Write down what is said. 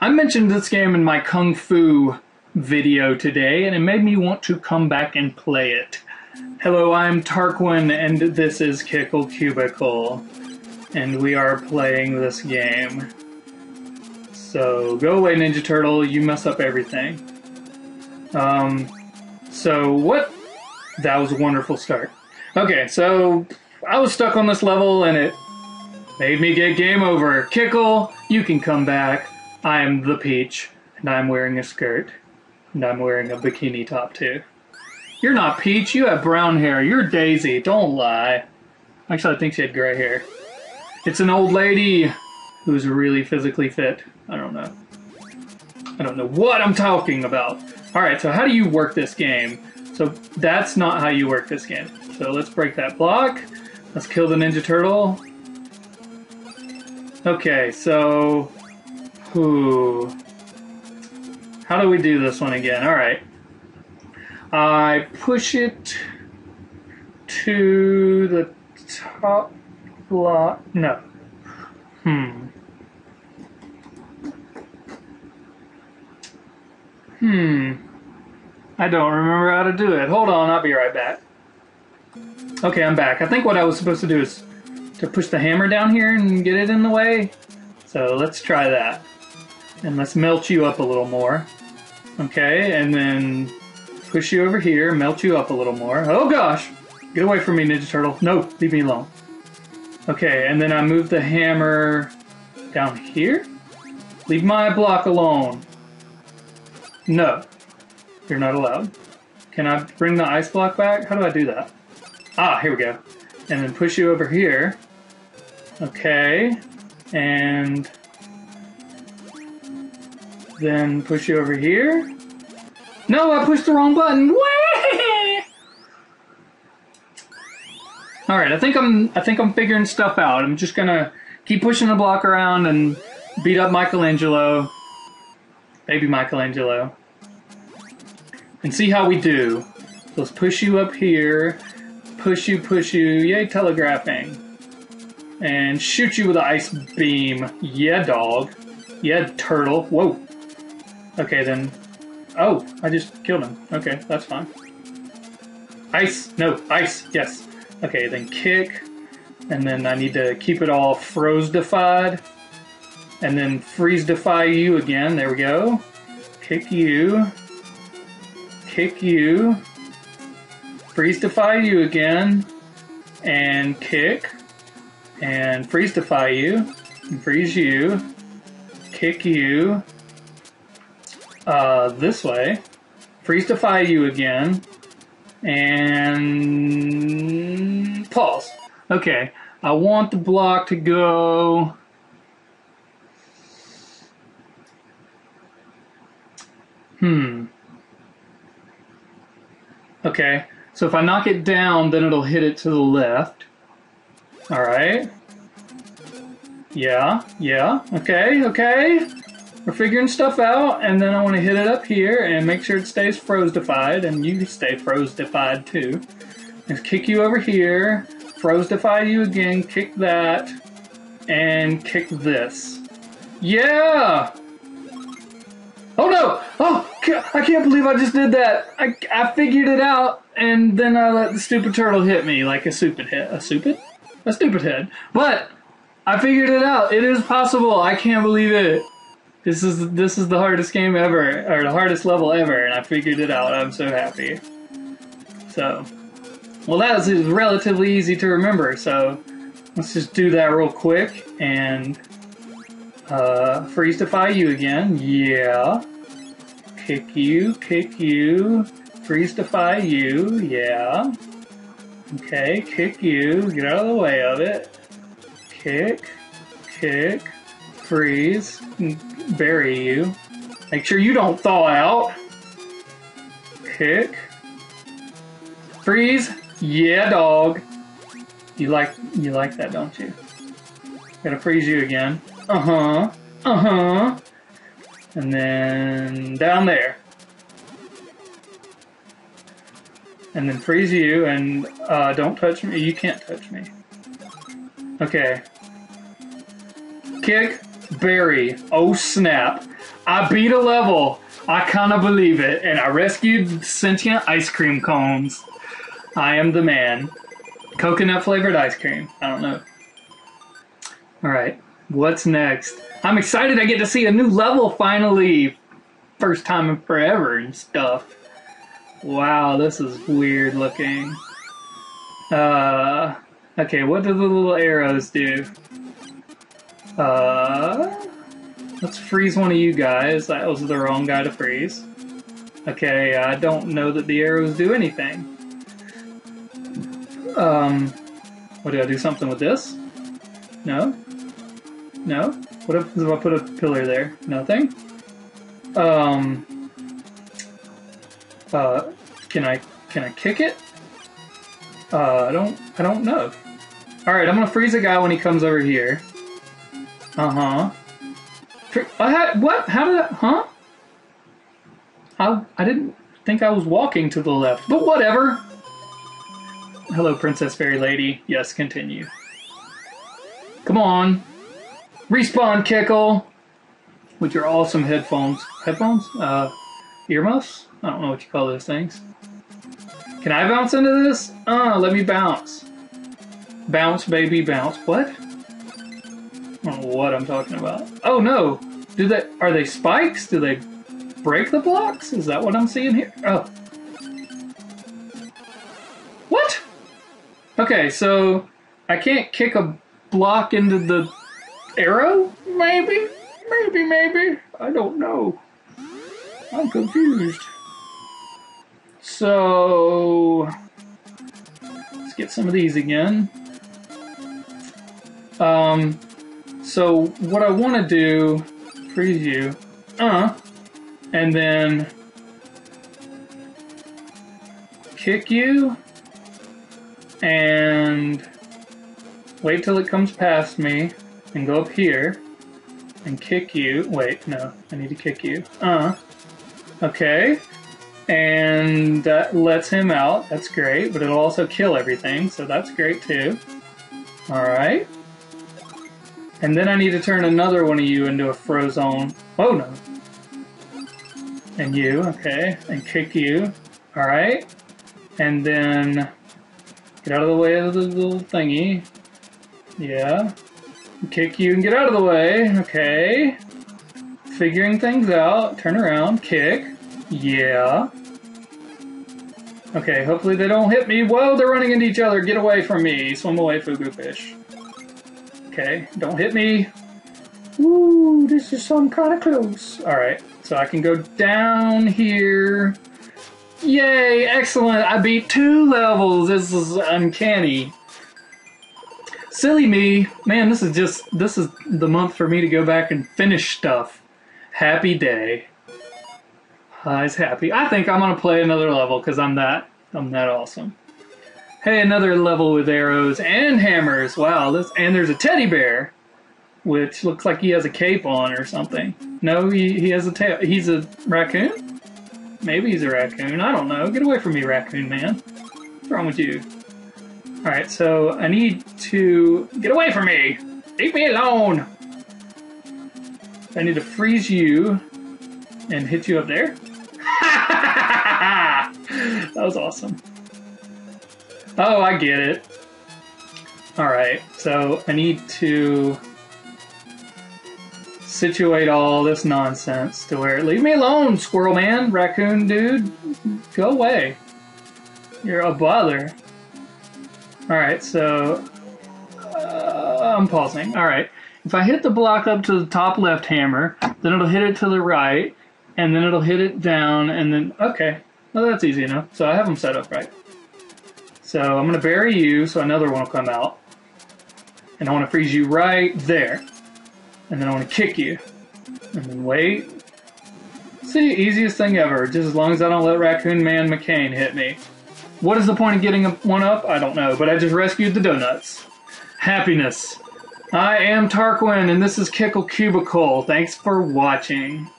I mentioned this game in my Kung Fu video today, and it made me want to come back and play it. Hello, I'm Tarquin, and this is Kickle Cubicle, and we are playing this game. So, go away, Ninja Turtle, you mess up everything. Um, so what? That was a wonderful start. Okay, so I was stuck on this level, and it made me get game over. Kickle, you can come back. I am the Peach, and I'm wearing a skirt, and I'm wearing a bikini top too. You're not Peach, you have brown hair. You're Daisy, don't lie. Actually, I think she had gray hair. It's an old lady who's really physically fit. I don't know. I don't know what I'm talking about. Alright, so how do you work this game? So that's not how you work this game. So let's break that block. Let's kill the Ninja Turtle. Okay, so Ooh. How do we do this one again? Alright. I push it to the top block. No. Hmm. Hmm. I don't remember how to do it. Hold on, I'll be right back. Okay, I'm back. I think what I was supposed to do is to push the hammer down here and get it in the way. So let's try that. And let's melt you up a little more. Okay, and then push you over here, melt you up a little more. Oh gosh! Get away from me, Ninja Turtle. No, leave me alone. Okay, and then I move the hammer down here? Leave my block alone. No. You're not allowed. Can I bring the ice block back? How do I do that? Ah, here we go. And then push you over here. Okay. And then push you over here. No, I pushed the wrong button. All right, I think I'm I think I'm figuring stuff out. I'm just gonna keep pushing the block around and beat up Michelangelo, baby Michelangelo, and see how we do. Let's push you up here, push you, push you. Yay, telegraphing, and shoot you with an ice beam. Yeah, dog. Yeah, turtle. Whoa. Okay, then. Oh, I just killed him. Okay, that's fine. Ice! No, ice! Yes. Okay, then kick. And then I need to keep it all froze-defied. And then freeze-defy you again. There we go. Kick you. Kick you. Freeze-defy you again. And kick. And freeze-defy you. And freeze you. Kick you uh, this way, freeze defy you again, and pause. Okay, I want the block to go. Hmm. Okay, so if I knock it down, then it'll hit it to the left. Alright. Yeah, yeah, okay, okay. We're figuring stuff out, and then I want to hit it up here and make sure it stays froze-defied, and you stay froze-defied too. And kick you over here, froze-defy you again, kick that, and kick this. Yeah! Oh no! Oh, I can't believe I just did that. I, I figured it out, and then I let the stupid turtle hit me like a stupid head. A stupid? A stupid head. But I figured it out. It is possible. I can't believe it. This is this is the hardest game ever, or the hardest level ever, and I figured it out. I'm so happy. So, well, that is relatively easy to remember. So, let's just do that real quick and uh, freeze defy you again. Yeah. Kick you, kick you, freeze defy you. Yeah. Okay, kick you. Get out of the way of it. Kick, kick, freeze, and bury you. Make sure you don't thaw out. Kick. Freeze. Yeah, dog. You like you like that, don't you? Gotta freeze you again. Uh-huh. Uh-huh. And then down there. And then freeze you and uh, don't touch me. You can't touch me. Okay. Kick Barry. Oh snap. I beat a level. I kind of believe it. And I rescued sentient ice cream cones. I am the man. Coconut flavored ice cream. I don't know. Alright. What's next? I'm excited I get to see a new level finally. First time in forever and stuff. Wow, this is weird looking. Uh, okay, what do the little arrows do? Uh, let's freeze one of you guys. That was the wrong guy to freeze. Okay, I don't know that the arrows do anything. Um, what do I do something with this? No? No? What if, if I put a pillar there? Nothing? Um, uh, can I, can I kick it? Uh, I don't, I don't know. Alright, I'm gonna freeze a guy when he comes over here. Uh-huh. I had, what? How did that, huh? I, I didn't think I was walking to the left, but whatever. Hello, Princess Fairy Lady. Yes, continue. Come on. Respawn, Kickle! With your awesome headphones. Headphones? Uh, earmuffs? I don't know what you call those things. Can I bounce into this? Uh, let me bounce. Bounce, baby, bounce. What? What I'm talking about. Oh no! Do they are they spikes? Do they break the blocks? Is that what I'm seeing here? Oh. What? Okay, so I can't kick a block into the arrow? Maybe? Maybe, maybe. I don't know. I'm confused. So let's get some of these again. Um, so what I want to do, preview, uh, and then kick you, and wait till it comes past me, and go up here, and kick you. Wait, no, I need to kick you. Uh, okay, and that lets him out. That's great, but it'll also kill everything, so that's great too. Alright. And then I need to turn another one of you into a Frozone. Oh no. And you, okay. And kick you. Alright. And then get out of the way of the little thingy. Yeah. Kick you and get out of the way. Okay. Figuring things out. Turn around. Kick. Yeah. Okay, hopefully they don't hit me. Whoa, they're running into each other. Get away from me. Swim away, Fugu Fish. Okay, don't hit me. Ooh, this is some kind of close. Alright, so I can go down here. Yay, excellent. I beat two levels. This is uncanny. Silly me. Man, this is just, this is the month for me to go back and finish stuff. Happy day. High's happy. I think I'm gonna play another level because I'm that I'm that awesome. Hey, another level with arrows and hammers. Wow, this and there's a teddy bear, which looks like he has a cape on or something. No, he, he has a tail. He's a raccoon. Maybe he's a raccoon. I don't know. Get away from me, raccoon man. What's wrong with you? All right, so I need to get away from me. Leave me alone. I need to freeze you and hit you up there. that was awesome. Oh, I get it. Alright, so I need to situate all this nonsense to where leave me alone, squirrel man, raccoon dude. Go away. You're a bother. Alright, so uh, I'm pausing. Alright. If I hit the block up to the top left hammer, then it'll hit it to the right, and then it'll hit it down, and then, okay. Well, that's easy enough. So I have them set up right. So I'm going to bury you so another one will come out. And I want to freeze you right there. And then I want to kick you. And then wait. See, easiest thing ever. Just as long as I don't let Raccoon Man McCain hit me. What is the point of getting one up? I don't know, but I just rescued the donuts. Happiness. I am Tarquin, and this is Kickle Cubicle. Thanks for watching.